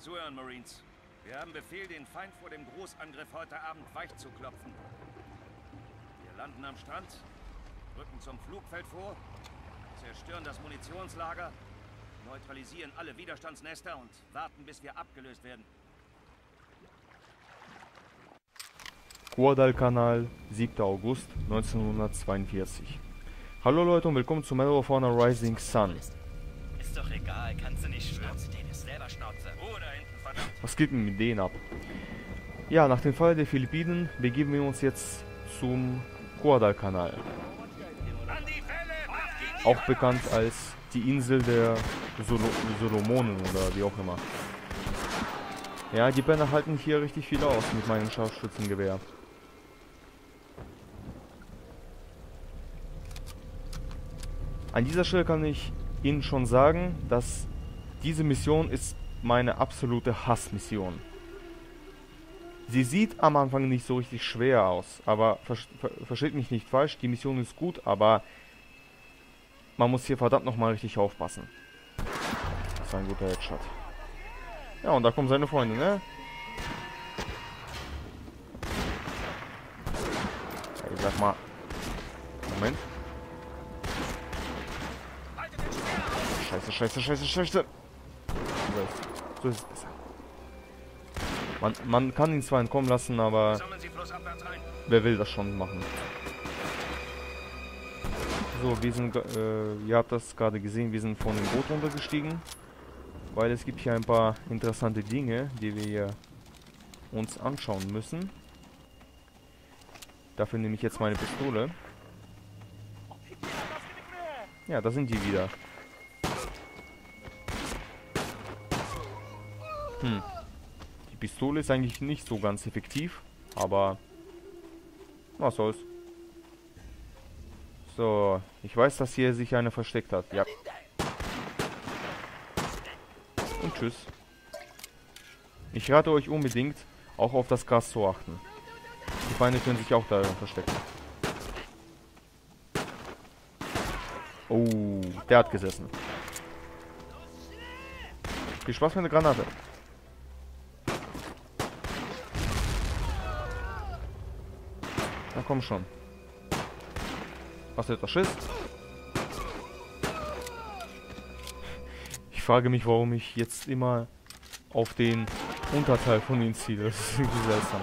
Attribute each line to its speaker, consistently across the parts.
Speaker 1: Zuhören, Marines. Wir haben Befehl, den Feind vor dem Großangriff heute Abend weich zu klopfen. Wir landen am Strand, rücken zum Flugfeld vor, zerstören das Munitionslager, neutralisieren alle Widerstandsnester und warten, bis wir abgelöst werden.
Speaker 2: Guadalcanal, 7. August 1942. Hallo Leute und willkommen zu Medal of Honor Rising Sun.
Speaker 3: Ist doch egal, kannst du nicht schwören.
Speaker 2: Was geht denn mit denen ab? Ja, nach dem Fall der Philippinen begeben wir uns jetzt zum Guadalcanal. Auch bekannt als die Insel der Solo Solomonen oder wie auch immer. Ja, die Bänder halten hier richtig viel aus mit meinem Scharfschützengewehr. An dieser Stelle kann ich Ihnen schon sagen, dass diese Mission ist meine absolute Hassmission. Sie sieht am Anfang nicht so richtig schwer aus, aber ver ver versteht mich nicht falsch, die Mission ist gut, aber man muss hier verdammt nochmal richtig aufpassen. Das war ein guter Headshot. Ja, und da kommen seine Freunde, ne? Ich sag mal. Moment. Scheiße, scheiße, scheiße, scheiße. So so ist es besser. Man, man kann ihn zwar entkommen lassen, aber wer will das schon machen? So, wir sind, äh, ihr habt das gerade gesehen, wir sind von dem Boot runtergestiegen. Weil es gibt hier ein paar interessante Dinge, die wir uns anschauen müssen. Dafür nehme ich jetzt meine Pistole. Ja, da sind die wieder. Hm. Die Pistole ist eigentlich nicht so ganz effektiv, aber was soll's. So, ich weiß, dass hier sich einer versteckt hat. Ja. Und tschüss. Ich rate euch unbedingt, auch auf das Gras zu achten. Die Feinde können sich auch da verstecken. Oh, der hat gesessen. Viel Spaß mit der Granate. Komm schon. Hast du etwas Schiss? Ich frage mich, warum ich jetzt immer auf den Unterteil von ihnen ziehe. Das ist irgendwie seltsam.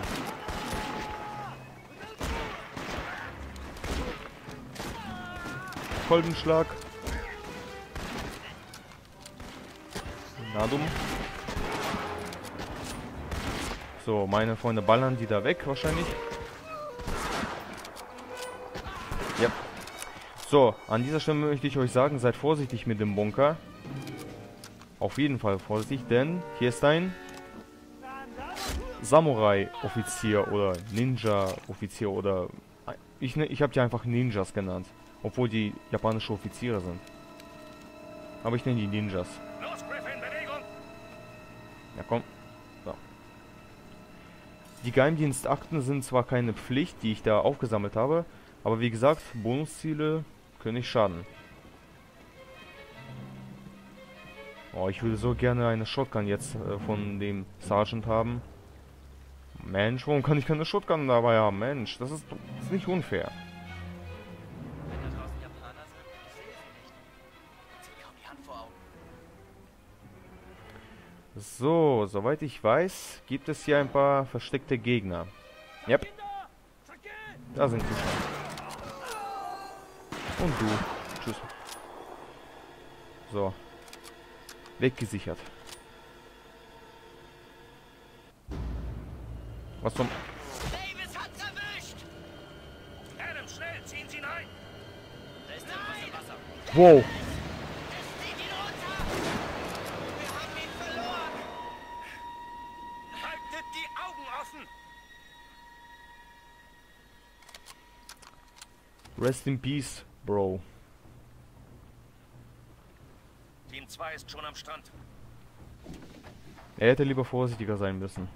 Speaker 2: Kolbenschlag. Na dumm. So, meine Freunde ballern die da weg wahrscheinlich. Ja. So, an dieser Stelle möchte ich euch sagen, seid vorsichtig mit dem Bunker. Auf jeden Fall vorsichtig, denn hier ist ein Samurai-Offizier oder Ninja-Offizier oder... Ich, ne- ich habe die einfach Ninjas genannt. Obwohl die japanische Offiziere sind. Aber ich nenne die Ninjas. Ja, komm. So. Die Geheimdienstakten sind zwar keine Pflicht, die ich da aufgesammelt habe, aber wie gesagt, Bonusziele können nicht schaden. Oh, ich würde so gerne eine Shotgun jetzt äh, von dem Sergeant haben. Mensch, warum kann ich keine Shotgun dabei haben? Mensch, das ist, das ist nicht unfair. So, soweit ich weiß, gibt es hier ein paar versteckte Gegner. Yep. Da sind sie schon. Und du. Tschüss. So. Weggesichert. Was zum...
Speaker 3: Davis hat's erwischt!
Speaker 1: Adam, schnell, ziehen Sie ihn ein!
Speaker 2: Wow.
Speaker 3: Zieht ihn runter! Wir haben ihn verloren!
Speaker 1: Haltet die Augen offen!
Speaker 2: Rest in peace, Bro.
Speaker 1: Team 2 ist schon am Strand.
Speaker 2: Er hätte lieber vorsichtiger sein müssen.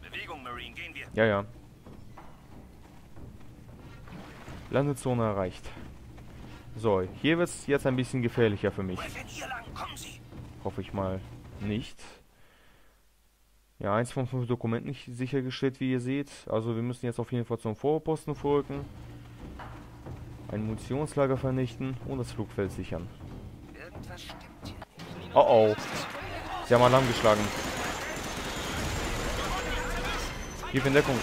Speaker 1: Bewegung, Marine, gehen wir.
Speaker 2: Ja, ja. Landezone erreicht. So, hier wird es jetzt ein bisschen gefährlicher für mich. Hoffe ich mal nicht. Ja, eins von fünf Dokumenten nicht sichergestellt, wie ihr seht. Also wir müssen jetzt auf jeden Fall zum Vorposten vorrücken. Ein Munitionslager vernichten und das Flugfeld sichern. Oh oh. Sie haben Alarm geschlagen. Gib in Deckung.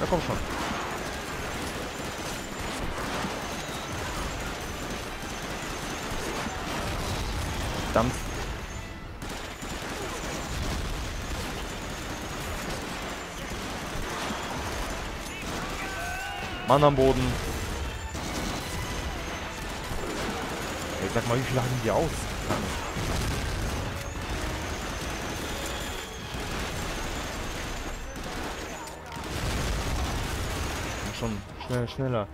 Speaker 2: Na komm schon. Verdammt. Mann am Boden. Ey, sag mal, wie viel lagen die aus? Schon schnell, schneller.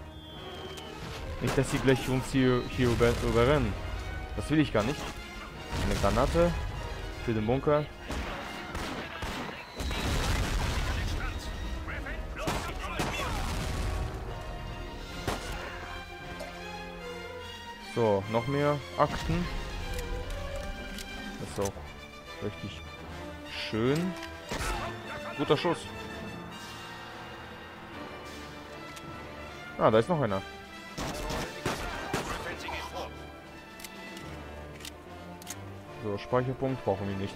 Speaker 2: Nicht, dass sie gleich uns hier, hier über, überrennen. Das will ich gar nicht. Eine Granate für den Bunker. So, noch mehr Akten. Das ist auch richtig schön. Guter Schuss. Ah, da ist noch einer. So, Speicherpunkt brauchen wir nicht.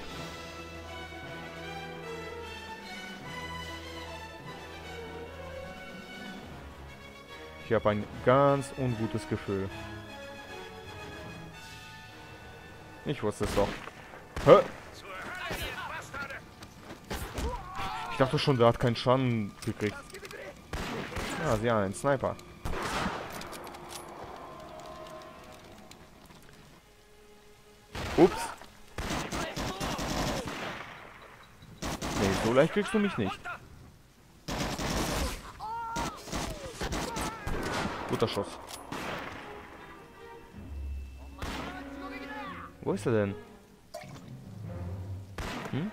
Speaker 2: Ich habe ein ganz ungutes Gefühl. Ich wusste es doch. Hä? Ich dachte schon, der hat keinen Schaden gekriegt. Ja, sie haben einen Sniper. Ups. Nee, so leicht kriegst du mich nicht. Guter Schuss. Wo ist er denn? Hm?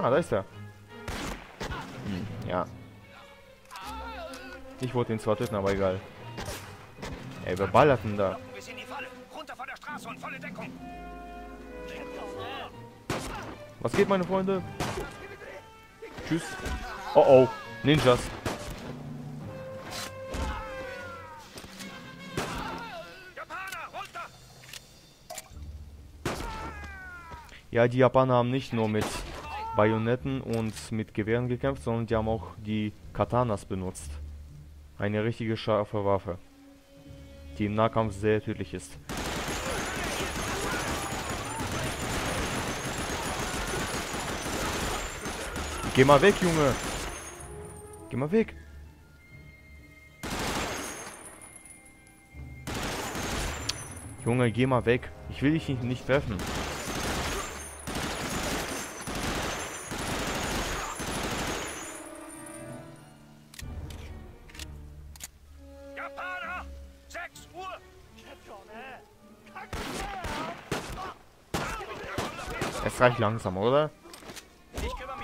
Speaker 2: Ah, da ist er. Hm, ja. Ich wollte ihn zwar töten, aber egal. Ey, wer ballert denn da?
Speaker 1: Wir volle Deckung.
Speaker 2: Was geht, meine Freunde? Tschüss. Oh oh. Ninjas. Ja, die Japaner haben nicht nur mit Bajonetten und mit Gewehren gekämpft, sondern die haben auch die Katanas benutzt. Eine richtige scharfe Waffe, die im Nahkampf sehr tödlich ist. Geh mal weg, Junge! Geh mal weg! Junge, geh mal weg. Ich will dich nicht, nicht treffen. Es reicht langsam, oder?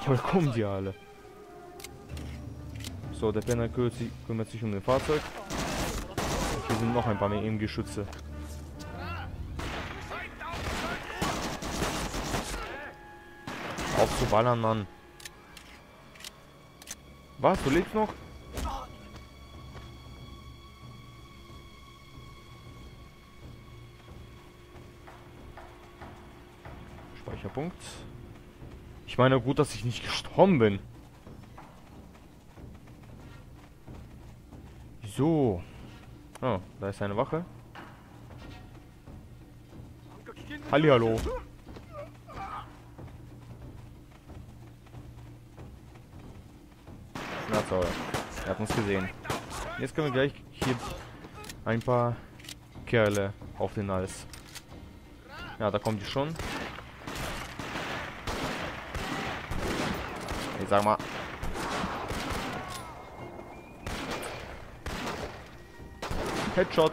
Speaker 2: Woher kommen die alle? So, der Penner kümmert sich, kümmert sich um den Fahrzeug. Hier sind noch ein paar mehr im Geschütze. Auf zu ballern, Mann. Was? Du lebst noch? Speicherpunkt. Ich meine, gut, dass ich nicht gestorben bin. So. Oh, da ist eine Wache. Hallihallo. Na toll. Er hat uns gesehen. Jetzt können wir gleich hier ein paar Kerle auf den Hals. Ja, da kommen die schon. Ich sag mal. Headshot.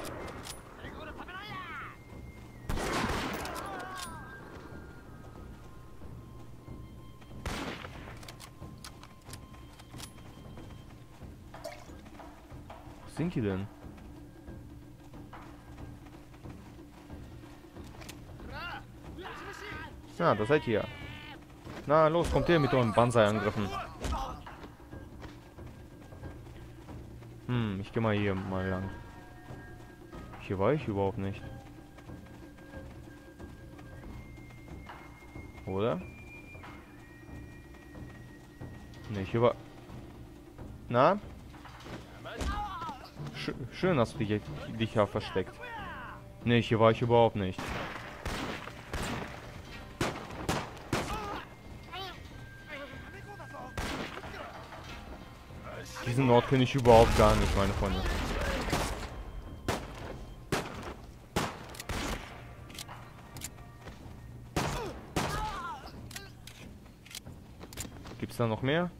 Speaker 2: Was sind die denn? Ja, das seid ihr. Na, los, kommt ihr mit euren Banzai-Angriffen. Hm, ich gehe mal hier mal lang. Hier war ich überhaupt nicht. Oder? Ne, hier war... Na? Sch schön hast du dich, dich ja versteckt. Ne, hier war ich überhaupt nicht. Diesen Ort kenne ich überhaupt gar nicht, meine Freunde. Gibt's da noch mehr?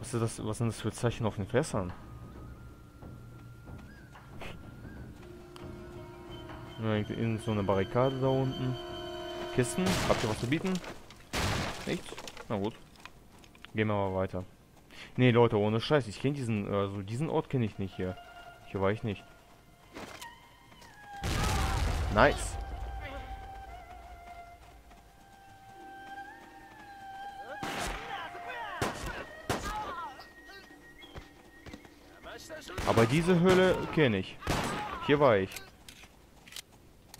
Speaker 2: Was ist das? Was sind das für Zeichen auf den Fässern? In so eine Barrikade da unten. Kisten. Habt ihr was zu bieten? Nichts? Na gut. Gehen wir mal weiter. Nee, Leute, ohne Scheiß. Ich kenne diesen, also diesen Ort kenne ich nicht hier. Hier war ich nicht. Nice. Aber diese Höhle kenne ich. Hier war ich.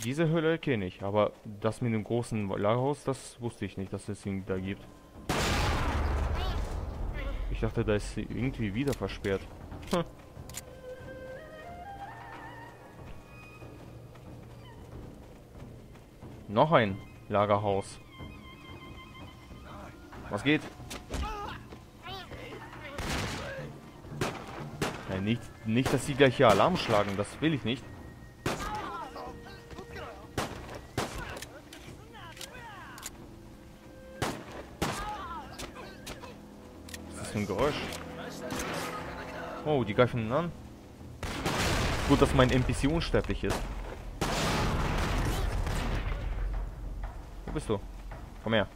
Speaker 2: Diese Höhle kenne ich, aber das mit dem großen Lagerhaus, das wusste ich nicht, dass es ihn da gibt. Ich dachte, da ist irgendwie wieder versperrt. Hm. Noch ein Lagerhaus. Was geht? Ja, nicht, nicht, dass sie gleich hier Alarm schlagen. Das will ich nicht. Für ein Geräusch? Oh, die greifen ihn an. Gut, dass mein NPC unsterblich ist. Wo bist du? Komm her.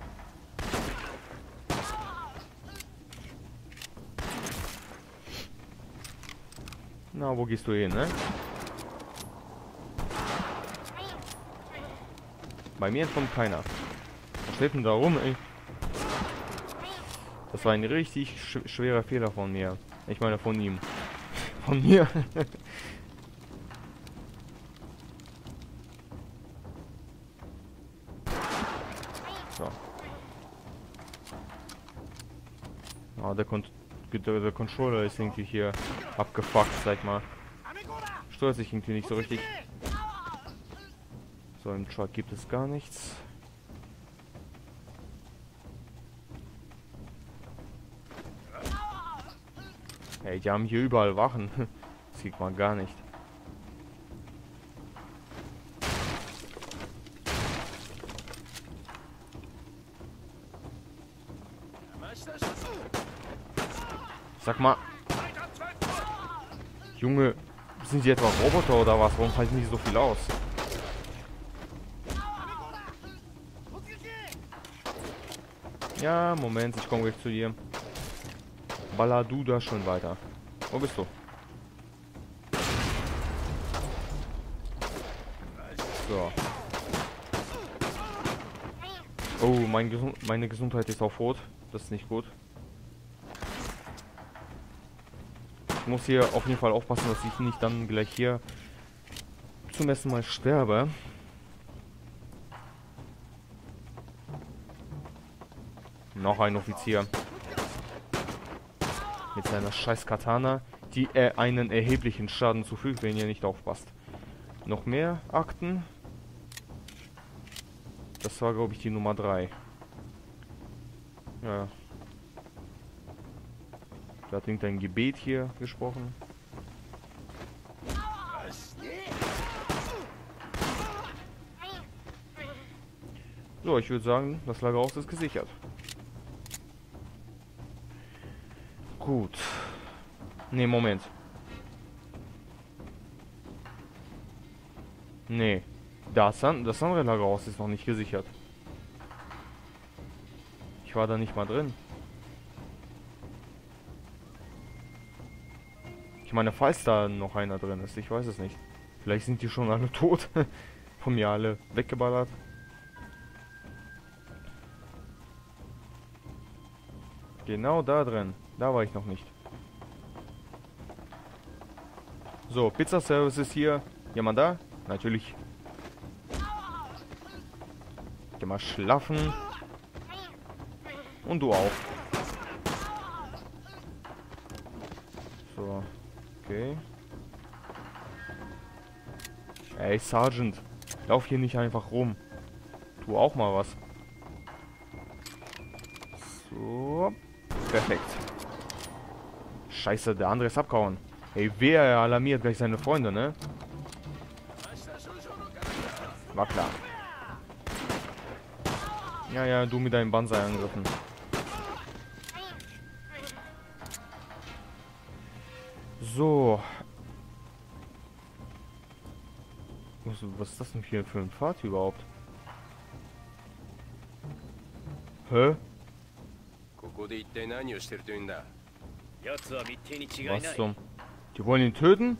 Speaker 2: Na, wo gehst du hin, ne? Bei mir entkommt keiner. Was steht denn da rum, ey? Das war ein richtig sch schwerer Fehler von mir. Ich meine von ihm. Von mir. so. Ah, der, Kon der, der Controller ist irgendwie hier abgefuckt, sag mal. Steuert sich irgendwie nicht so richtig. So, im Truck gibt es gar nichts. Ey, die haben hier überall Wachen. Sieht man gar nicht. Sag mal. Junge, sind die etwa Roboter oder was? Warum halten die so viel aus? Ja, Moment, ich komme gleich zu dir. Baller du da schon weiter. Wo bist du? So. Oh, mein Gesund meine Gesundheit ist auf Rot. Das ist nicht gut. Ich muss hier auf jeden Fall aufpassen, dass ich nicht dann gleich hier zum ersten Mal sterbe. Noch ein Offizier mit seiner scheiß Katana, die er einen erheblichen Schaden zufügt, wenn ihr nicht aufpasst. Noch mehr Akten. Das war, glaube ich, die Nummer 3. Ja. Da hat irgendein Gebet hier gesprochen. So, ich würde sagen, das Lagerhaus ist gesichert. Gut. Ne, Moment. Nee. Das, das andere Lagerhaus ist noch nicht gesichert. Ich war da nicht mal drin. Ich meine, falls da noch einer drin ist, ich weiß es nicht. Vielleicht sind die schon alle tot. von mir alle weggeballert. Genau da drin. Da war ich noch nicht. So, Pizza Service ist hier. Jemand da? Natürlich. Geh mal schlafen. Und du auch. So. Okay. Ey, Sergeant. Lauf hier nicht einfach rum. Tu auch mal was. So. Perfekt. Scheiße, der andere ist abgehauen. Ey, wer alarmiert gleich seine Freunde, ne? War klar. Ja, ja, du mit deinen Banzai angriffen. So. Was, was ist das denn hier für ein Pfad überhaupt? Hä? Was zum? Die wollen ihn töten?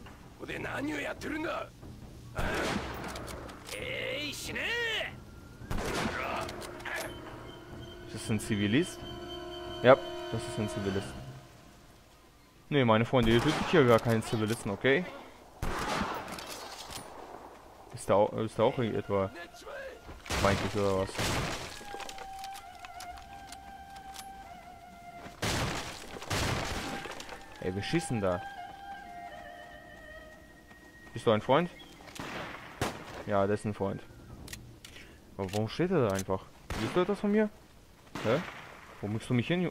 Speaker 2: Ist das ein Zivilist? Ja, das ist ein Zivilist. Ne, meine Freunde, ihr tötet hier gar keinen Zivilisten, okay? Ist da, ist da auch etwa feindlich oder was? Ey, wir schießen da. Bist du ein Freund? Ja, das ist ein Freund. Aber warum steht er da einfach? Willst du etwas von mir? Hä? Wo musst du mich hin, Ju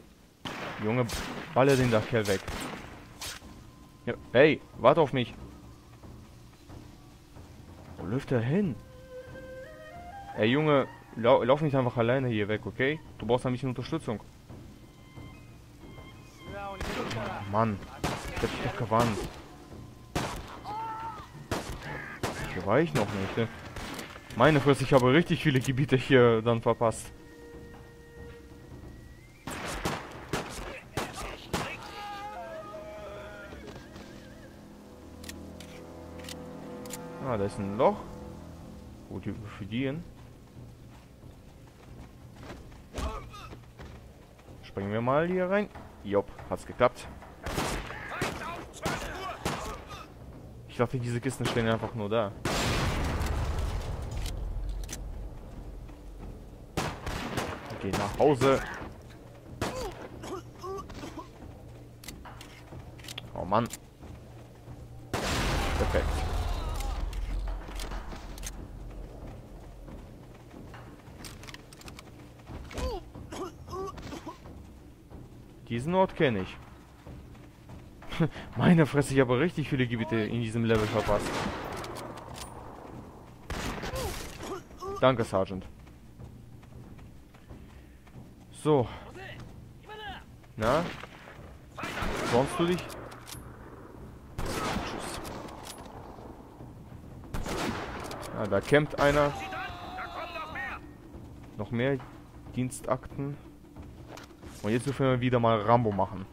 Speaker 2: Junge? Baller den da Kerl weg. Ja, hey, warte auf mich. Wo läuft er hin? Ey, Junge, lau lauf nicht einfach alleine hier weg, okay? Du brauchst ein bisschen Unterstützung. Mann, ich hab dich doch gewarnt. Hier war ich noch nicht, ne? Meine Fresse, ich habe richtig viele Gebiete hier dann verpasst. Ah, da ist ein Loch. Gut, die hin. Springen wir mal hier rein. Jopp, hat's geklappt. Ich dachte, diese Kisten stehen einfach nur da. Geh nach Hause. Oh Mann. Perfekt. Diesen Ort kenne ich. Meine Fresse, ich habe richtig viele Gebiete in diesem Level verpasst. Danke, Sergeant. So. Na? Sonst du dich? Tschüss. Ah, da campt einer. Noch mehr Dienstakten. Und jetzt dürfen wir wieder mal Rambo machen.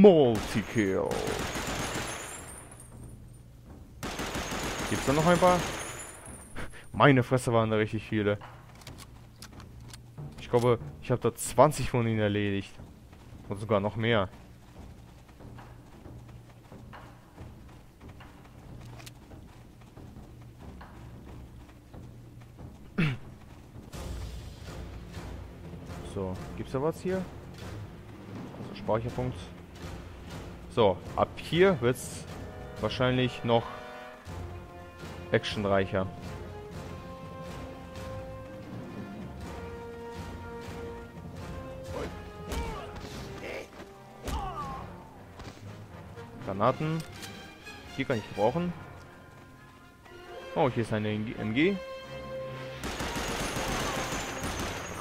Speaker 2: Multikill. Gibt's da noch ein paar? Meine Fresse waren da richtig viele. Ich glaube, ich habe da 20 von ihnen erledigt. Und sogar noch mehr. So, gibt's da was hier? Speicherpunkt. So, ab hier wird's wahrscheinlich noch actionreicher. Granaten. Hier kann ich gebrauchen. Oh, hier ist eine MG.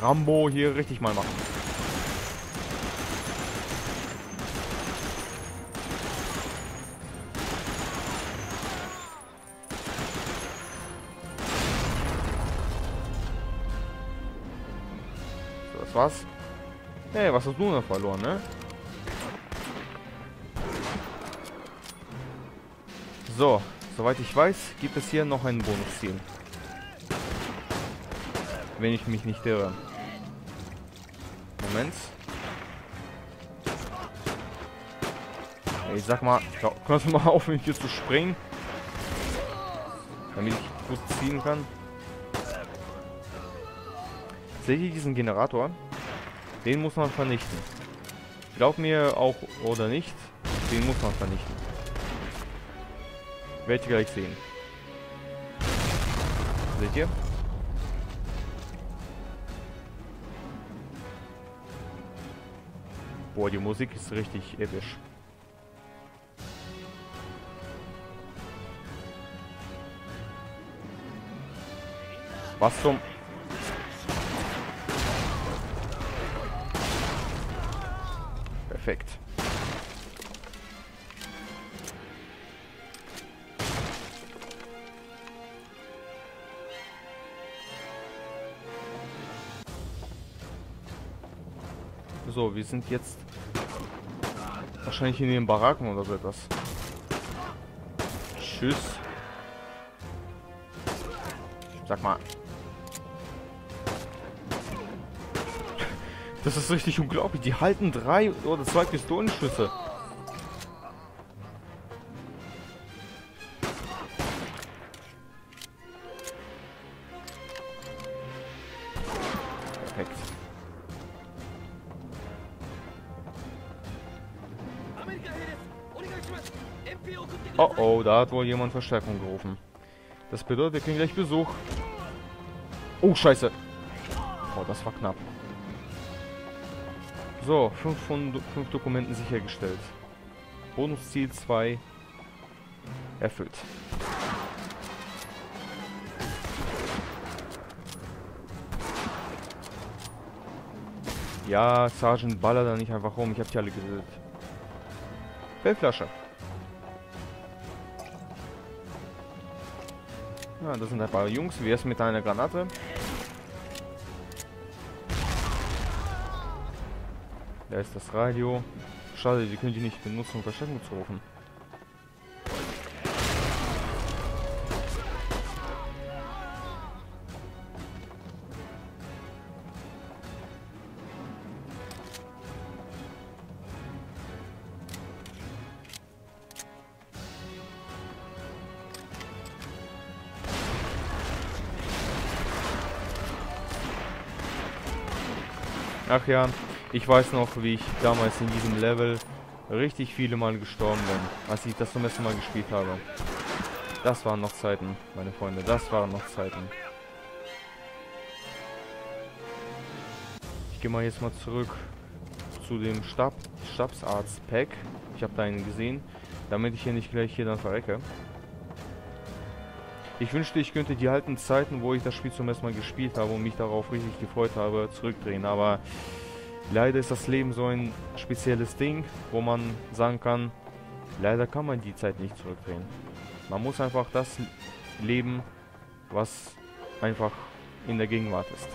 Speaker 2: Rambo hier richtig mal machen. War's. Hey, was hast du noch verloren, ne? So, soweit ich weiß, gibt es hier noch ein Bonusziel. Wenn ich mich nicht irre. Moment. Ey, sag mal, kannst du mal aufhören hier zu springen? Damit ich gut ziehen kann. Seht ihr diesen Generator? Den muss man vernichten. Glaub mir auch oder nicht, den muss man vernichten. Werdet ihr gleich sehen. Seht ihr? Boah, die Musik ist richtig episch. Was zum... Perfekt. So, wir sind jetzt wahrscheinlich in den Baracken oder so etwas. Tschüss. Sag mal. Das ist richtig unglaublich. Die halten drei oder zwei Pistolenschüsse. Perfekt. Oh oh, da hat wohl jemand Verstärkung gerufen. Das bedeutet, wir kriegen gleich Besuch. Oh, scheiße. Oh, das war knapp. So, 5 von 5 Dokumenten sichergestellt. Bonusziel 2 erfüllt. Ja, Sergeant baller da nicht einfach rum. Ich hab die alle getötet. Bellflasche. Ja, das sind ein paar Jungs. Wie ist mit einer Granate? Da ist das Radio. Schade, die können die nicht benutzen, um Verstärkung zu rufen. Ach ja, ich weiß noch, wie ich damals in diesem Level richtig viele Mal gestorben bin, als ich das zum ersten Mal gespielt habe. Das waren noch Zeiten, meine Freunde, das waren noch Zeiten. Ich gehe mal jetzt mal zurück zu dem Stab Stabsarzt-Pack. Ich habe da einen gesehen, damit ich hier nicht gleich hier dann verrecke. Ich wünschte, ich könnte die alten Zeiten, wo ich das Spiel zum ersten Mal gespielt habe und mich darauf richtig gefreut habe, zurückdrehen. Aber leider ist das Leben so ein spezielles Ding, wo man sagen kann, leider kann man die Zeit nicht zurückdrehen. Man muss einfach das leben, was einfach in der Gegenwart ist.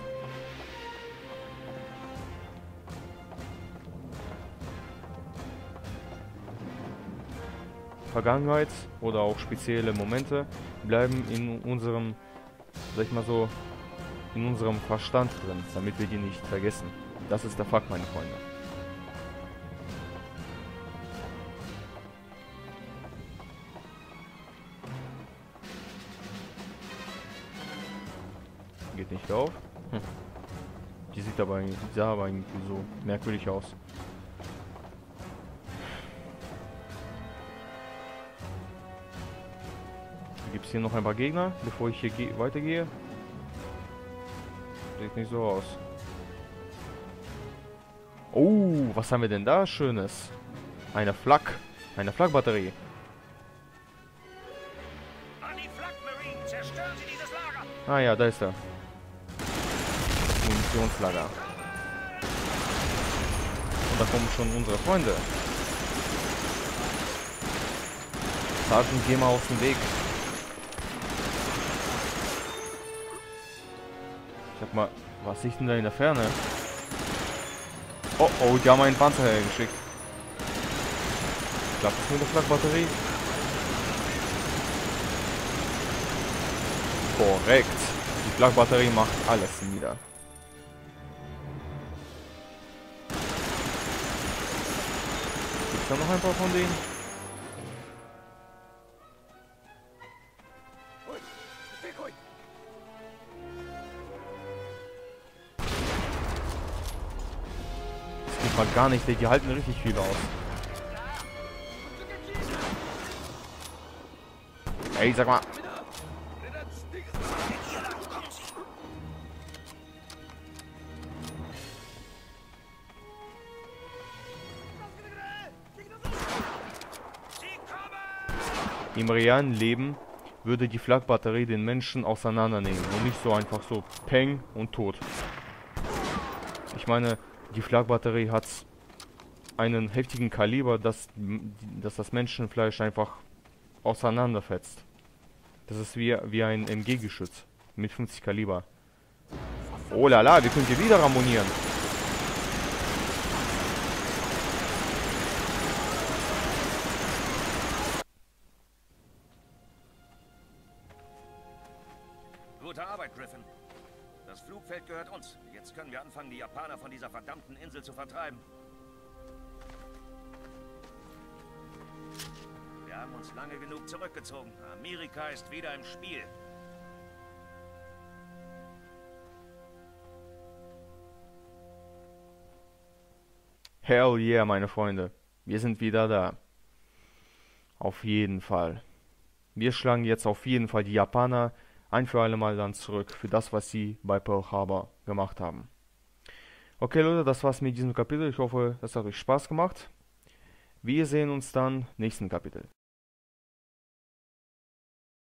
Speaker 2: Vergangenheit oder auch spezielle Momente bleiben in unserem, sag ich mal so, in unserem Verstand drin, damit wir die nicht vergessen. Das ist der Fakt, meine Freunde. Geht nicht auf. Hm. Die sieht aber, sah aber irgendwie so merkwürdig aus. Gibt es hier noch ein paar Gegner, bevor ich hier weitergehe? Sieht nicht so aus. Oh, was haben wir denn da Schönes? Eine Flak. Eine Flakbatterie. Ah ja, da ist er. Munitionslager. Und da kommen schon unsere Freunde. Sergeant, geh mal aus dem Weg. Ich hab mal... Was sehe denn da in der Ferne? Oh, oh, die haben einen Panzer hergeschickt. Klappt das mit der Flakbatterie? Korrekt. Die Flakbatterie macht alles nieder. Gibt's da noch ein paar von denen? Mal gar nicht, die halten richtig viel aus. Ey, sag mal. Im realen Leben würde die Flakbatterie den Menschen auseinandernehmen und nicht so einfach so Peng und tot. Ich meine, die Flakbatterie hat einen heftigen Kaliber, dass, dass das Menschenfleisch einfach auseinanderfetzt. Das ist wie, wie ein MG-Geschütz mit 50 Kaliber. Oh la la, wir können hier wieder ramunieren.
Speaker 1: Gute Arbeit, Griffin. Das Flugfeld gehört uns. Jetzt können wir anfangen, die Japaner von dieser verdammten Insel zu vertreiben. Wir haben uns lange genug zurückgezogen. Amerika ist wieder im Spiel.
Speaker 2: Hell yeah, meine Freunde. Wir sind wieder da. Auf jeden Fall. Wir schlagen jetzt auf jeden Fall die Japaner ein für alle Mal dann zurück für das, was sie bei Pearl Harbor gemacht haben. Okay Leute, das war's mit diesem Kapitel. Ich hoffe, es hat euch Spaß gemacht. Wir sehen uns dann nächsten Kapitel.